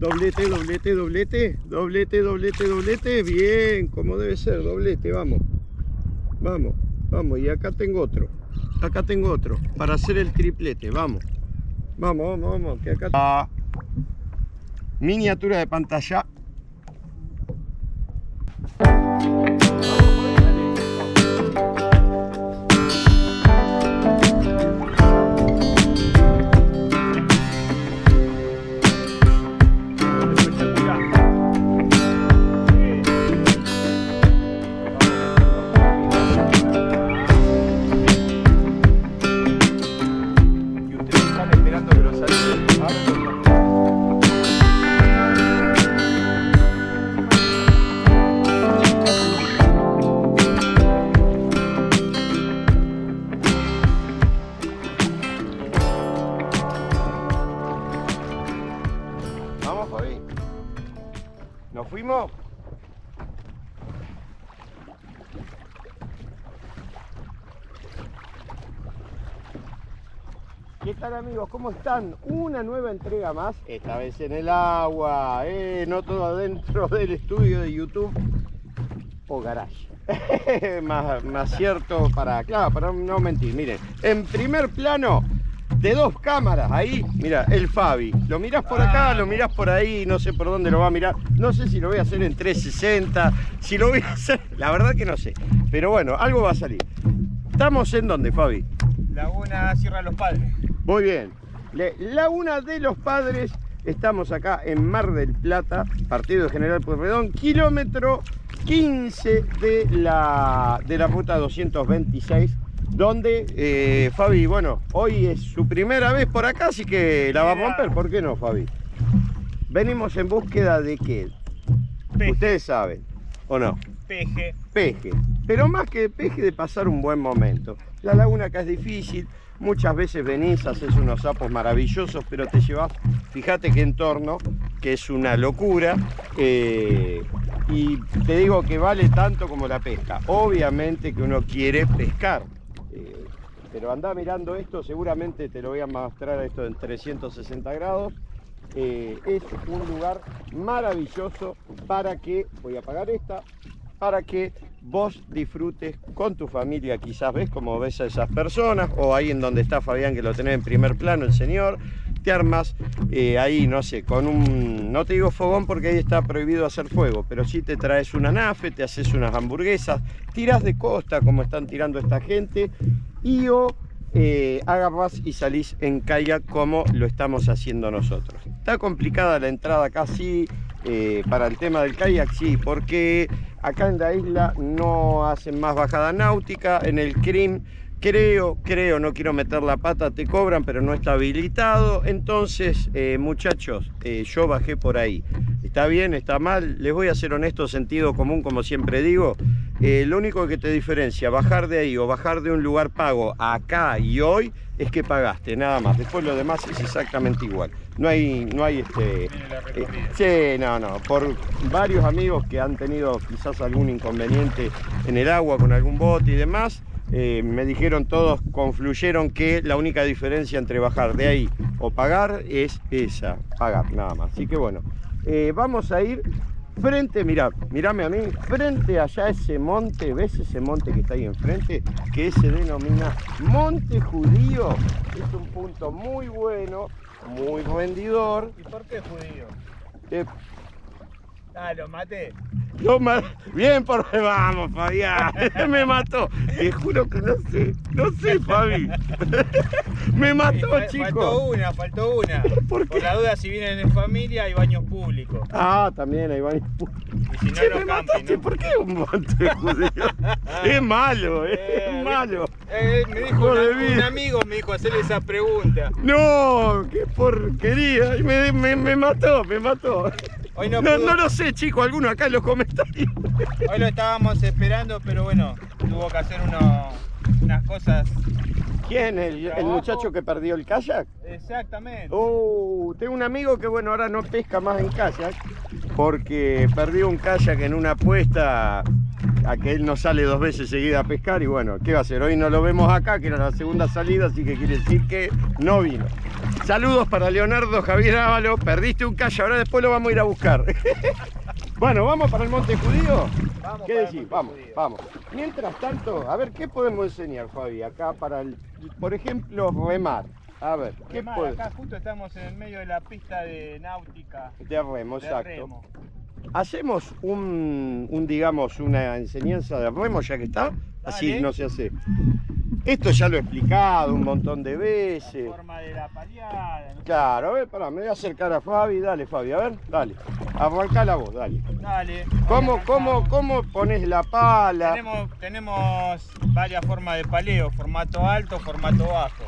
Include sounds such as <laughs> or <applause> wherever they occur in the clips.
Doblete, doblete, doblete, doblete, doblete, doblete. Bien, como debe ser, doblete, vamos. Vamos, vamos. Y acá tengo otro. Acá tengo otro. Para hacer el triplete, vamos. Vamos, vamos, vamos. Que acá... Ah, miniatura de pantalla. Tal amigos? ¿Cómo están? Una nueva entrega más, esta vez en el agua, eh, no todo adentro <laughs> del estudio de YouTube o garage. <laughs> más, más cierto para, claro, para no mentir. Miren, en primer plano de dos cámaras, ahí, mira, el Fabi. Lo mirás por acá, lo mirás por ahí, no sé por dónde lo va a mirar. No sé si lo voy a hacer en 360, si lo voy a hacer, la verdad que no sé. Pero bueno, algo va a salir. ¿Estamos en dónde, Fabi? Laguna Sierra de los Padres. Muy bien. Laguna de los Padres. Estamos acá en Mar del Plata, partido de General Pueyrredón, kilómetro 15 de la, de la ruta 226, donde eh, Fabi, bueno, hoy es su primera vez por acá, así que la va a romper. ¿Por qué no, Fabi? Venimos en búsqueda de qué? Peje. Ustedes saben, ¿o no? Peje. peje. Pero más que peje, de pasar un buen momento. La laguna acá es difícil, muchas veces venís, haces unos sapos maravillosos, pero te llevas, fíjate qué entorno, que es una locura. eh, y te digo que vale tanto como la pesca. Obviamente que uno quiere pescar. eh, pero anda mirando esto, seguramente te lo voy a mostrar esto en 360 grados. Eh, es un lugar maravilloso para que, voy a apagar esta, para que vos disfrutes con tu familia, quizás ves como ves a esas personas, o ahí en donde está Fabián, que lo tenés en primer plano, el señor, te armas eh, ahí, no sé, con un, no te digo fogón porque ahí está prohibido hacer fuego, pero sí te traes una nafe, te haces unas hamburguesas, tirás de costa como están tirando esta gente, y o eh, agarrás y salís en kayak como lo estamos haciendo nosotros. Está complicada la entrada casi para el tema del kayak, sí, porque acá en la isla no hacen más bajada náutica, en el CRIM creo, creo, no quiero meter la pata, te cobran, pero no está habilitado. Entonces, eh, muchachos, eh, yo bajé por ahí. ¿Está bien? ¿Está mal? Les voy a ser honesto, sentido común, como siempre digo. Eh, lo único que te diferencia bajar de ahí o bajar de un lugar pago acá y hoy es que pagaste, nada más. Después lo demás es exactamente igual. No hay, no hay este. Eh, sí, no, no. Por varios amigos que han tenido quizás algún inconveniente en el agua con algún bote y demás. eh, me dijeron todos, confluyeron que la única diferencia entre bajar de ahí o pagar es esa, pagar nada más. Así que bueno, eh, vamos a ir frente, mirá, mirame a mí, frente allá ese monte, ¿ves ese monte que está ahí enfrente? Que se denomina Monte Judío. Es un punto muy bueno, muy rendidor. ¿Y por qué judío? Eh, Ah, lo maté. no ma- Bien por vamos, Fabián. <laughs> <laughs> Me mató. Te juro que no sé. No sé, Fabi. <laughs> Me mató, Fal- Faltó chico. una, faltó una. ¿Por la duda, si vienen en familia, hay baños públicos. Ah, también ahí van. Y si Che, me mataste. camping, ¿no? ¿Por qué un monte judío? Es malo, eh, Eh, es malo. Eh, me dijo una- un amigo, me dijo hacerle esa pregunta. No, qué porquería. Me, me, me mató, me mató. Hoy no, No, pudo- no lo sé, chico, alguno acá en los comentarios. Hoy lo estábamos esperando, pero bueno, tuvo que hacer uno- unas cosas. ¿Quién? ¿El, el muchacho que perdió el kayak? Exactamente. Uh, tengo un amigo que bueno, ahora no pesca más en kayak porque perdió un kayak en una apuesta a que él no sale dos veces seguida a pescar y bueno, ¿qué va a hacer? Hoy no lo vemos acá, que era la segunda salida, así que quiere decir que no vino. Saludos para Leonardo Javier Ávalo, perdiste un callo, ahora después lo vamos a ir a buscar. <laughs> bueno, ¿vamos para el Monte Judío? Vamos ¿Qué decís? Vamos, Judío. vamos. Mientras tanto, a ver, ¿qué podemos enseñar, Fabi? Acá para el, por ejemplo, remar. A ver, ¿qué Remar, puede? acá justo estamos en el medio de la pista de náutica. De remo, de exacto. remo. Hacemos un, un, digamos, una enseñanza de remo ya que está, así Dale. no se hace. Esto ya lo he explicado un montón de La veces. forma de la paliada. ¿no? Claro, a ver, pará, me voy a acercar a Fabi, dale Fabi, a ver, dale. Arrancá la voz, dale. Dale. ¿Cómo, cómo, cómo pones la pala? Tenemos, tenemos varias formas de paleo, formato alto, formato bajo.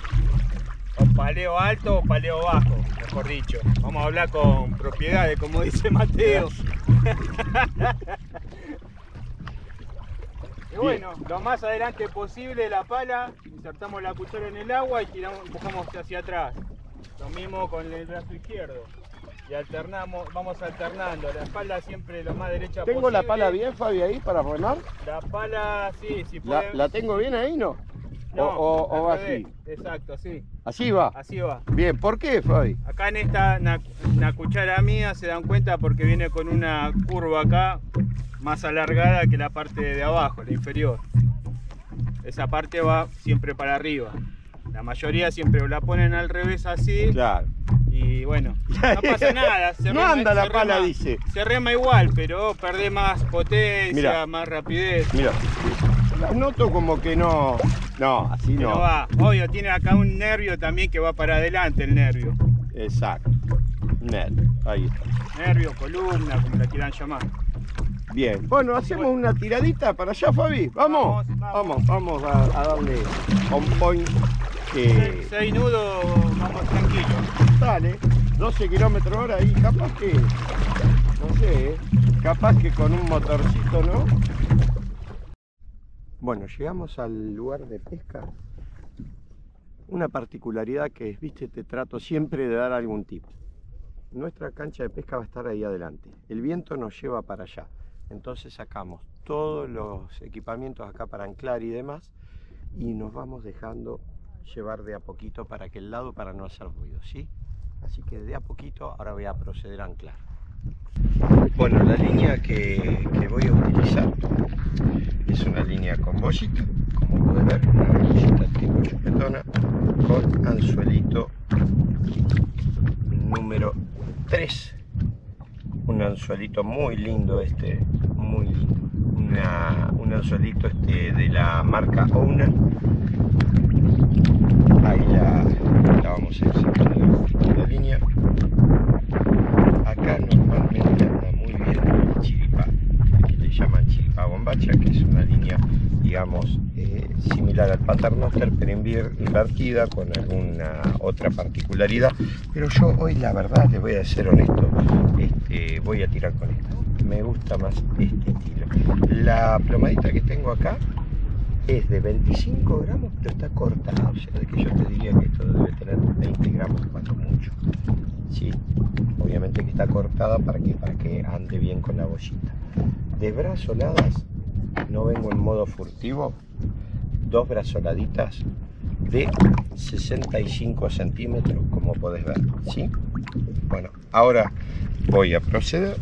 O paleo alto o paleo bajo, mejor dicho. Vamos a hablar con propiedades, como dice Mateo. <laughs> y bueno, lo más adelante posible la pala, insertamos la cuchara en el agua y tiramos, empujamos hacia atrás. Lo mismo con el brazo izquierdo. Y alternamos, vamos alternando. La espalda siempre lo más derecha ¿Tengo posible. la pala bien, Fabi, ahí para remar? La pala, sí, sí ¿La, puede. la tengo bien ahí, no? No, o o- así. Exacto, así. Así va. Así va. Bien, ¿por qué, Fabi? Acá en esta na- cuchara mía se dan cuenta porque viene con una curva acá más alargada que la parte de abajo, la inferior. Esa parte va siempre para arriba. La mayoría siempre la ponen al revés así Claro. y bueno, no pasa <laughs> nada. se No rema- anda la pala, rema- dice. Se rema igual, pero perdés más potencia, Mirá. más rapidez. Mira, noto como que no. No, así no. no va. Obvio, tiene acá un nervio también que va para adelante el nervio. Exacto. Net. Ahí está. Nervio, columna, como la quieran llamar. Bien. Bueno, hacemos una tiradita para allá, Fabi. Vamos. Vamos, Vamos, vamos a, a darle on point. Que... Seis, nudos, vamos tranquilos. Dale. 12 kilómetros hora y capaz que. No sé, capaz que con un motorcito, ¿no? Bueno, llegamos al lugar de pesca. Una particularidad que es, viste, te trato siempre de dar algún tip. Nuestra cancha de pesca va a estar ahí adelante. El viento nos lleva para allá. Entonces sacamos todos los equipamientos acá para anclar y demás y nos vamos dejando llevar de a poquito para aquel lado para no hacer ruido, ¿sí? Así que de a poquito ahora voy a proceder a anclar. Bueno, la línea que, voy a utilizar es una línea con bollita, como puedes ver, una bollita tipo chupetona con anzuelito número 3. Un anzuelito muy lindo este, muy lindo. Un anzuelito este de la marca Ouna. Ahí la, la vamos a en la línea. Acá normalmente anda muy bien el chiripá, que le chiripá bombacha, que es una línea, digamos, eh, similar al paternoster, pero invertida con alguna otra particularidad. Pero yo hoy, la verdad, les voy a ser honesto, este, voy a tirar con esta. Me gusta más este estilo. La plomadita que tengo acá es de 25 gramos, pero está cortada. O sea, de que yo te diría que esto debe tener 20 gramos cuando mucho. Sí, obviamente que está cortada para que, para que ande bien con la bollita. De brazoladas, no vengo en modo furtivo, dos brazoladitas de 65 centímetros, como podés ver. ¿sí? Bueno, ahora voy a proceder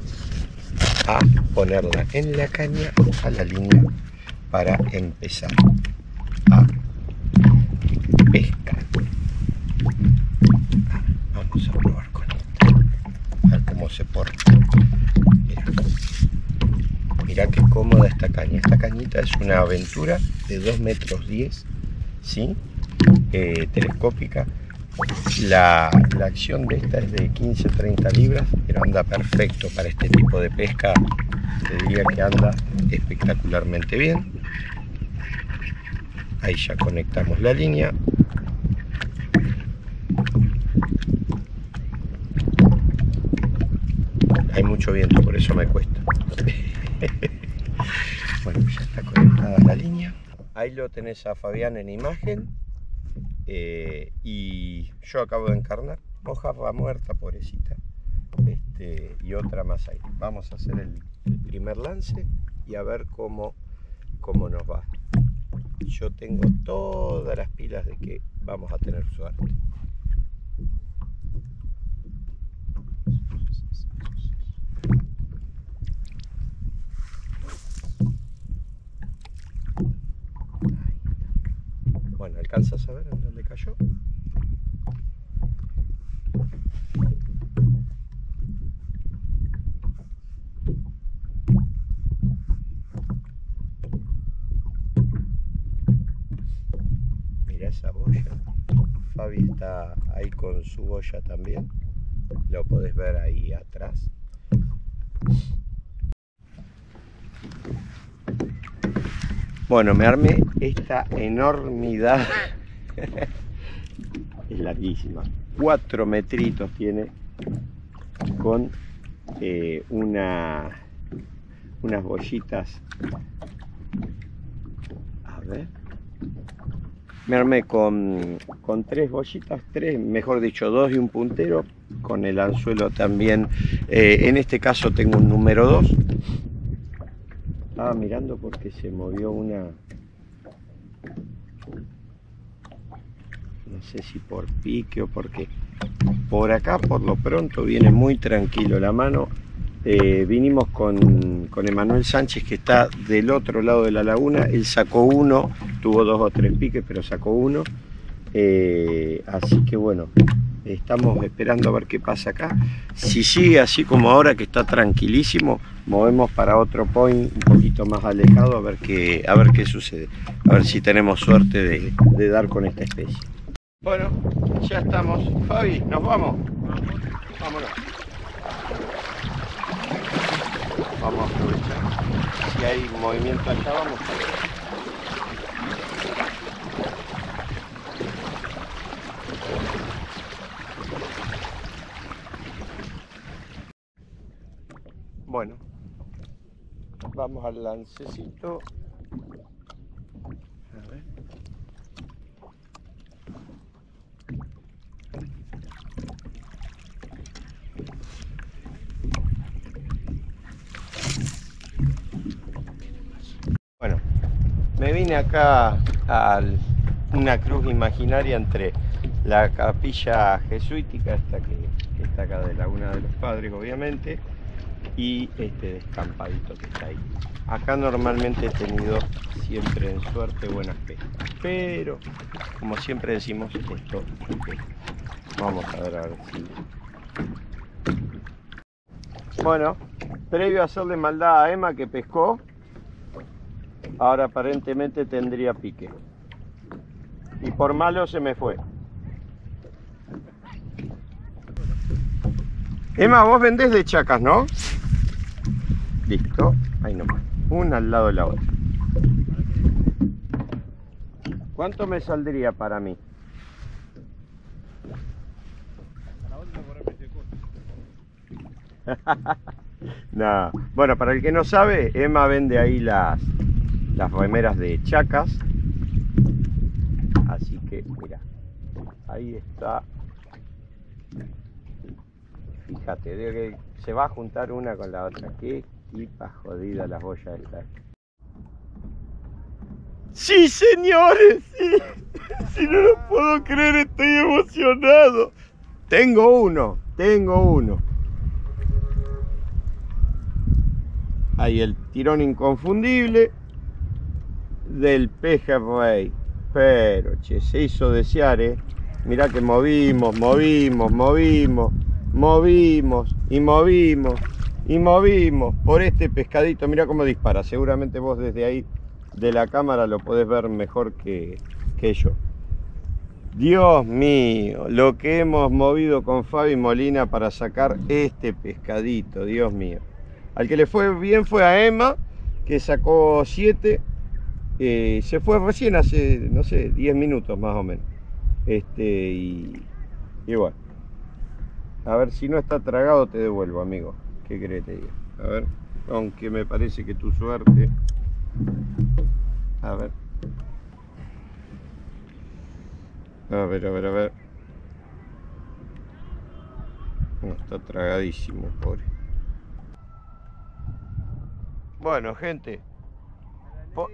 a ponerla en la caña a la línea para empezar a pescar. Vamos a probar con esta. A ver cómo se porta. Mira. Mirá qué cómoda esta caña. Esta cañita es una aventura de 2 metros 10, ¿sí? Eh, telescópica. La, la acción de esta es de 15-30 libras, pero anda perfecto para este tipo de pesca. Te diría que anda espectacularmente bien. Ahí ya conectamos la línea. Hay mucho viento, por eso me cuesta. <laughs> bueno, ya está conectada la línea. Ahí lo tenés a Fabián en imagen. Eh, y yo acabo de encarnar. Mojarra muerta, pobrecita. Este, y otra más ahí. Vamos a hacer el, el primer lance y a ver cómo cómo nos va. Yo tengo todas las pilas de que vamos a tener suerte. Bueno, ¿alcanzas a ver en dónde cayó? Mira esa boya. Fabi está ahí con su boya también. Lo podés ver ahí atrás. Bueno, me armé esta enormidad. <laughs> es larguísima. Cuatro metritos tiene con eh, una, unas bollitas. A ver. Me armé con, con tres bollitas, tres, mejor dicho, dos y un puntero. Con el anzuelo también. eh, en este caso tengo un número 2 estaba mirando porque se movió una. No sé si por pique o porque. Por acá, por lo pronto, viene muy tranquilo la mano. Eh, vinimos con, con Emanuel Sánchez, que está del otro lado de la laguna. Él sacó uno, tuvo dos o tres piques, pero sacó uno. Eh, así que bueno, estamos esperando a ver qué pasa acá. Si sigue así como ahora, que está tranquilísimo, movemos para otro point un poquito más alejado a ver qué, a ver qué sucede. A ver si tenemos suerte de, de dar con esta especie. Bueno, ya estamos. Fabi, nos vamos. Vámonos. Vamos a aprovechar. Si hay movimiento allá, vamos. Bueno, vamos al lancecito. A ver. Bueno, me vine acá a una cruz imaginaria entre la capilla jesuítica, esta que, está acá de Laguna de los Padres, obviamente, y este descampadito que está ahí. Acá normalmente he tenido siempre en suerte buenas pescas, pero como siempre decimos, esto. Vamos a ver a ver si. Bueno, previo a hacerle maldad a Emma que pescó, ahora aparentemente tendría pique. Y por malo se me fue. Emma, vos vendés de chacas, ¿no? Listo, ahí nomás. Una al lado de la otra. ¿Cuánto me saldría para mí? <laughs> no. Bueno, para el que no sabe, Emma vende ahí las, las remeras de chacas. Así que, mira, ahí está. Fíjate, se va a juntar una con la otra. Qué tipa jodida la boya esta. Sí, señores, sí. Si no lo puedo creer, estoy emocionado. Tengo uno, tengo uno. Ahí el tirón inconfundible del peje rey. Pero, che, se hizo desear, eh. Mirá que movimos, movimos, movimos, movimos y movimos y movimos por este pescadito. Mirá cómo dispara. Seguramente vos desde ahí de la cámara lo podés ver mejor que, que yo. Dios mío, lo que hemos movido con Fabi Molina para sacar este pescadito, Dios mío. Al que le fue bien fue a Emma, que sacó 7. se fue recién hace, no sé, 10 minutos más o menos. Este, y bueno. A ver, si no está tragado te devuelvo, amigo. ¿Qué querés que te diga? A ver, aunque me parece que tu suerte... A ver. A ver, a ver, a ver. No, está tragadísimo, pobre. Bueno, gente. po-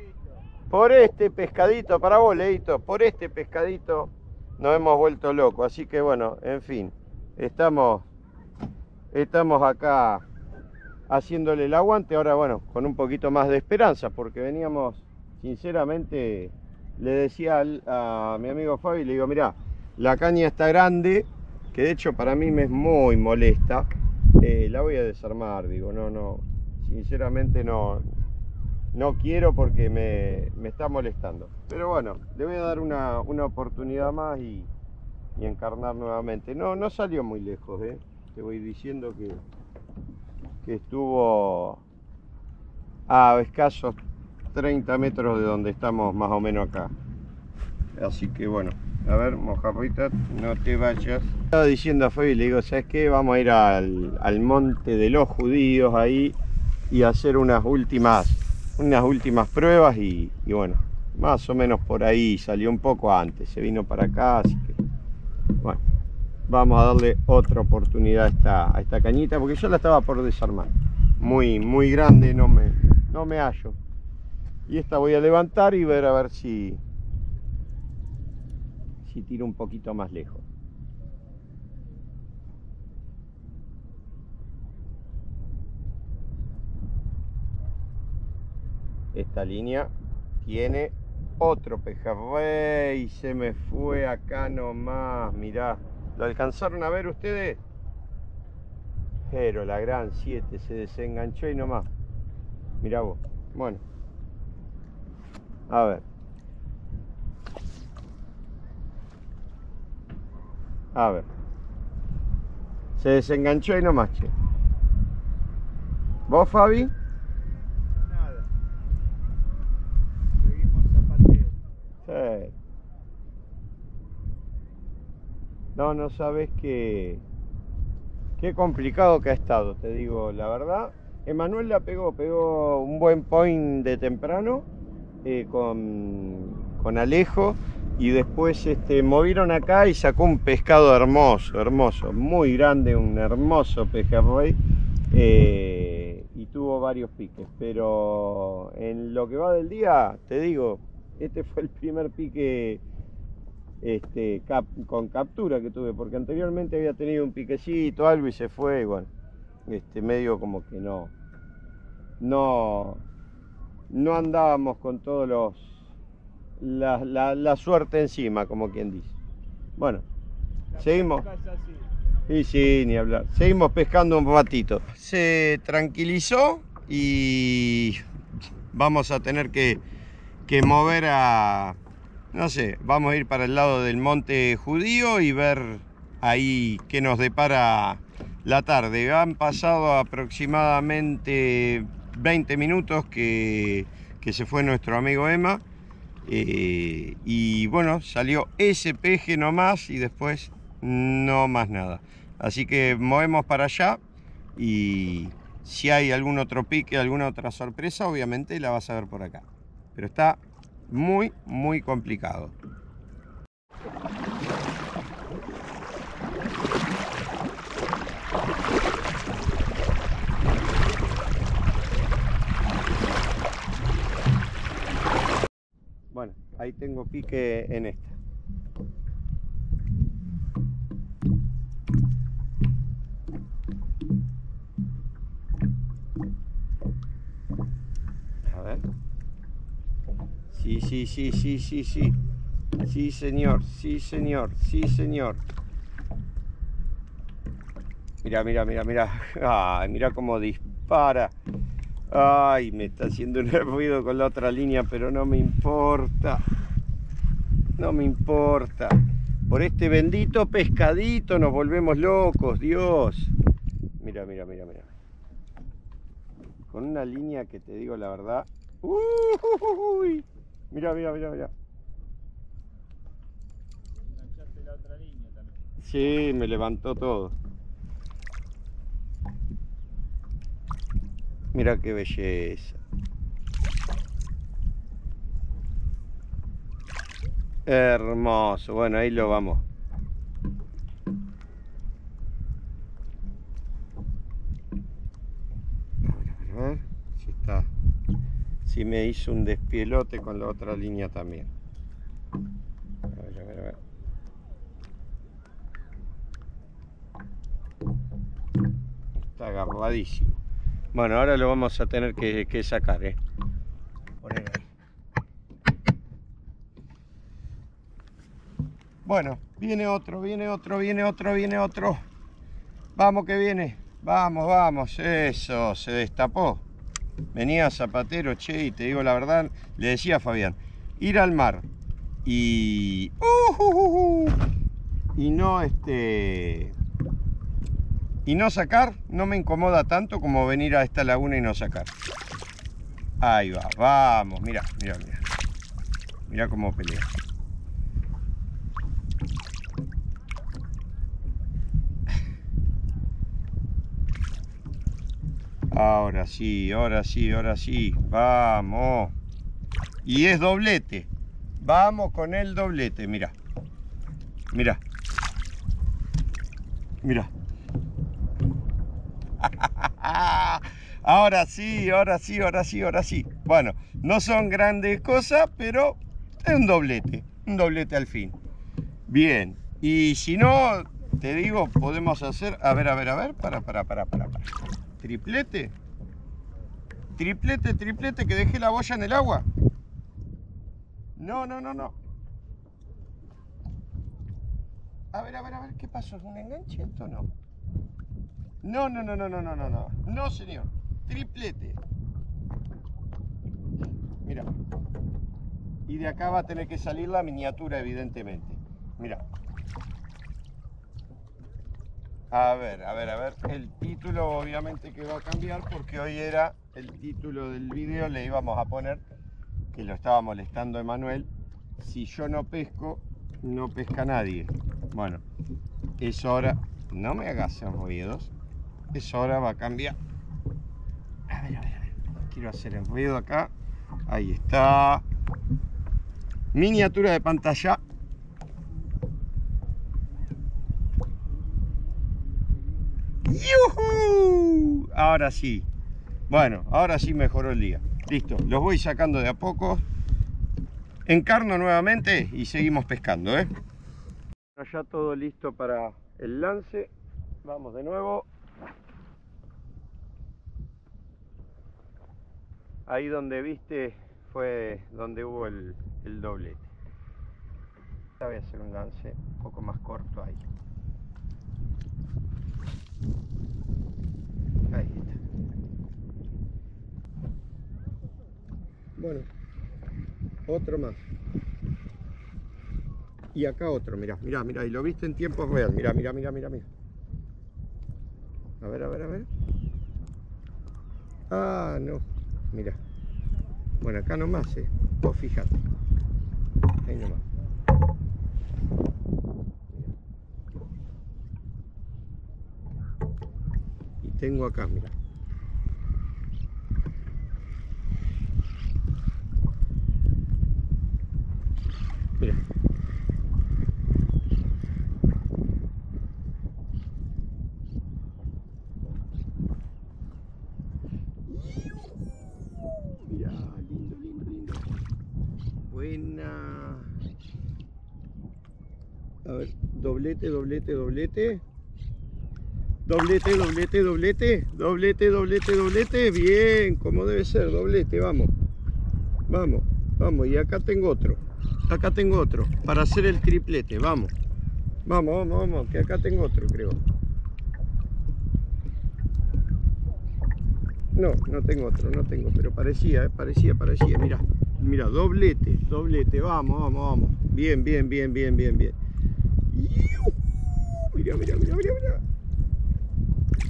por este pescadito, para vos, Leito, por este pescadito nos hemos vuelto locos. Así que bueno, en fin, estamos, estamos acá haciéndole el aguante. Ahora, bueno, con un poquito más de esperanza, porque veníamos, sinceramente, le decía a mi amigo Fabi, le digo, mira, la caña está grande, que de hecho para mí me es muy molesta. Eh, la voy a desarmar, digo, no, no, sinceramente no, no quiero porque me, está molestando. Pero bueno, le voy a dar una, oportunidad más y, encarnar nuevamente. No, no salió muy lejos, ¿eh? Te voy diciendo que, que estuvo a escasos 30 metros de donde estamos más o menos acá. Así que bueno, a ver, mojarrita, no te vayas. Estaba diciendo a Fabi, le digo, ¿sabes qué? Vamos a ir al, al monte de los judíos ahí y hacer unas últimas unas últimas pruebas y, bueno, más o menos por ahí salió un poco antes, se vino para acá, así que bueno, vamos a darle otra oportunidad a esta, cañita porque yo la estaba por desarmar, muy, muy grande, no me, no me hallo. Y esta voy a levantar y ver a ver si, si tiro un poquito más lejos. esta línea tiene otro pejerrey se me fue acá nomás, mirá. ¿Lo alcanzaron a ver ustedes? Pero la gran 7 se desenganchó y nomás. Mirá vos. Bueno. A ver. A ver. Se desenganchó y nomás, che. ¿Vos, Fabi? No, no sabes qué, qué complicado que ha estado, te digo la verdad. Emanuel la pegó, pegó un buen point de temprano eh, con, Alejo y después este, movieron acá y sacó un pescado hermoso, hermoso, muy grande, un hermoso pejerrey eh, y tuvo varios piques. Pero en lo que va del día, te digo, este fue el primer pique este, con captura que tuve, porque anteriormente había tenido un piquecito, algo y se fue, y bueno, este, medio como que no, no, no andábamos con todos los, la, la, suerte encima, como quien dice. Bueno, seguimos. Y sí, ni hablar. Seguimos pescando un ratito. Se tranquilizó y vamos a tener que que mover a, no sé, vamos a ir para el lado del monte judío y ver ahí qué nos depara la tarde. Han pasado aproximadamente 20 minutos que, se fue nuestro amigo Emma. Eh, y bueno, salió ese peje nomás y después no más nada. Así que movemos para allá y si hay algún otro pique, alguna otra sorpresa, obviamente la vas a ver por acá pero está muy, muy complicado. Bueno, ahí tengo pique en esta. Sí, sí, sí, sí, sí, sí. Señor, sí, señor, sí, señor. Mira, mira, mira, mira. Ay, mira cómo dispara. Ay, me está haciendo un <laughs> ruido con la otra línea, pero no me importa. No me importa. Por este bendito pescadito nos volvemos locos, Dios. Mira, mira, mira, mira. Con una línea que te digo la verdad. Uy, Mira, mira, mira, mira. Enganchaste la otra línea también. Sí, me levantó todo. Mira qué belleza. Hermoso. Bueno, ahí lo vamos. A ver, a ver, a ver si me hizo un despielote con la otra línea también. A ver, a ver, a ver. Está agarradísimo. Bueno, ahora lo vamos a tener que, que sacar, ¿eh? Poner ahí. Bueno, viene otro, viene otro, viene otro, viene otro. Vamos que viene. Vamos, vamos. Eso, se destapó. Venía Zapatero, che, y te digo la verdad, le decía a Fabián, ir al mar y... uh, y no este... Y no sacar no me incomoda tanto como venir a esta laguna y no sacar. Ahí va, vamos, mira, mira, mira. Mira cómo pelea. Ahora sí, ahora sí, ahora sí. Vamos. Y es doblete. Vamos con el doblete, mira. Mira. Mira. <laughs> Ahora sí, ahora sí, ahora sí, ahora sí. Bueno, no son grandes cosas, pero es un doblete. Un doblete al fin. Bien. Y si no, te digo, podemos hacer... A ver, a ver, a ver. Para, para, para, para, para. Triplete. Triplete, triplete, que dejé la boya en el agua. No, no, no, no. A ver, a ver, a ver, ¿qué pasó? ¿Es un enganche esto o no? No, no, no, no, no, no, no, no. No, señor. Triplete. Mira. Y de acá va a tener que salir la miniatura, evidentemente. Mira. A ver, a ver, a ver. El título obviamente que va a cambiar porque hoy era el título del vídeo, le íbamos a poner, que lo estaba molestando Emanuel, si yo no pesco, no pesca nadie. Bueno, es hora, no me hagas ruidos, es hora, va a cambiar. A ver, a ver, a ver, quiero hacer el ruido acá. Ahí está. Miniatura de pantalla Ahora sí. Bueno, ahora sí mejoró el día. Listo, los voy sacando de a poco. Encarno nuevamente y seguimos pescando, ¿eh? Ya todo listo para el lance. Vamos de nuevo. Ahí donde viste fue donde hubo el, el doblete. Voy a hacer un lance un poco más corto. Ahí está. Bueno, otro más. Y acá otro, mira, mira, mira, y lo viste en tiempo real, mira, mira, mira, mira, mira. A ver, a ver, a ver. Ah, no, mira. Bueno, acá nomás, eh. Vos fíjate. Ahí nomás. Y tengo acá, mira. Mira. Mira, lindo, lindo, lindo. Buena. A ver, doblete, doblete, doblete. Doblete, doblete, doblete. Doblete, doblete, doblete. Bien, como debe ser, doblete, vamos. Vamos, vamos. Y acá tengo otro. Acá tengo otro. Para hacer el triplete, vamos. Vamos, vamos, vamos. Que acá tengo otro, creo. No, no tengo otro, no tengo, pero parecía, eh, parecía, parecía, mira, mira, doblete, doblete, vamos, vamos, vamos, bien, bien, bien, bien, bien, bien. Mira, mira, mira, mira, mira.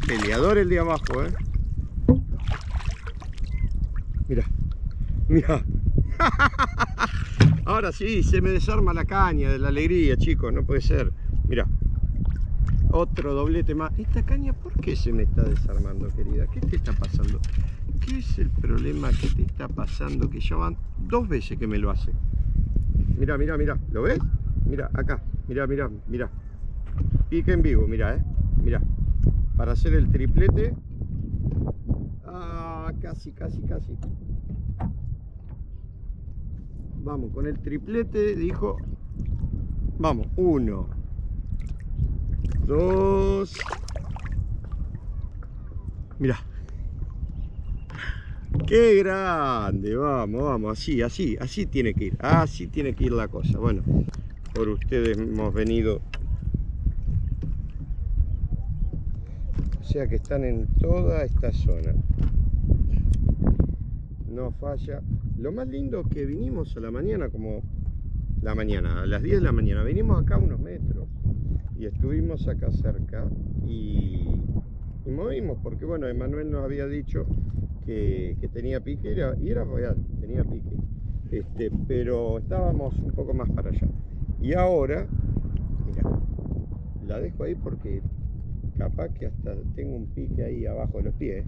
Peleador el de abajo, eh. Mira, mira. <laughs> Ahora sí, se me desarma la caña de la alegría, chicos, no puede ser. Mira, otro doblete más. Esta caña, ¿por qué se me está desarmando, querida? ¿Qué te está pasando? ¿Qué es el problema que te está pasando? Que ya van dos veces que me lo hace. Mira, mira, mira. ¿Lo ves? Mira, acá. Mira, mira, mira. Pique en vivo, mira, eh. Mira. Para hacer el triplete. Ah, casi, casi, casi. vamos, con el triplete dijo, vamos, uno, dos, mira, qué grande, vamos, vamos, así, así, así tiene que ir, así tiene que ir la cosa, bueno, por ustedes hemos venido. O sea que están en toda esta zona. No falla. Lo más lindo es que vinimos a la mañana, como la mañana, a las 10 de la mañana, vinimos acá unos metros y estuvimos acá cerca y, movimos, porque bueno, Emanuel nos había dicho que, tenía pique y era real, tenía pique. Este, pero estábamos un poco más para allá. Y ahora, mira, la dejo ahí porque capaz que hasta tengo un pique ahí abajo de los pies.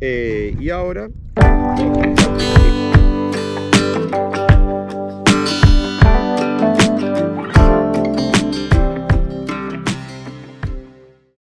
Eh, y ahora...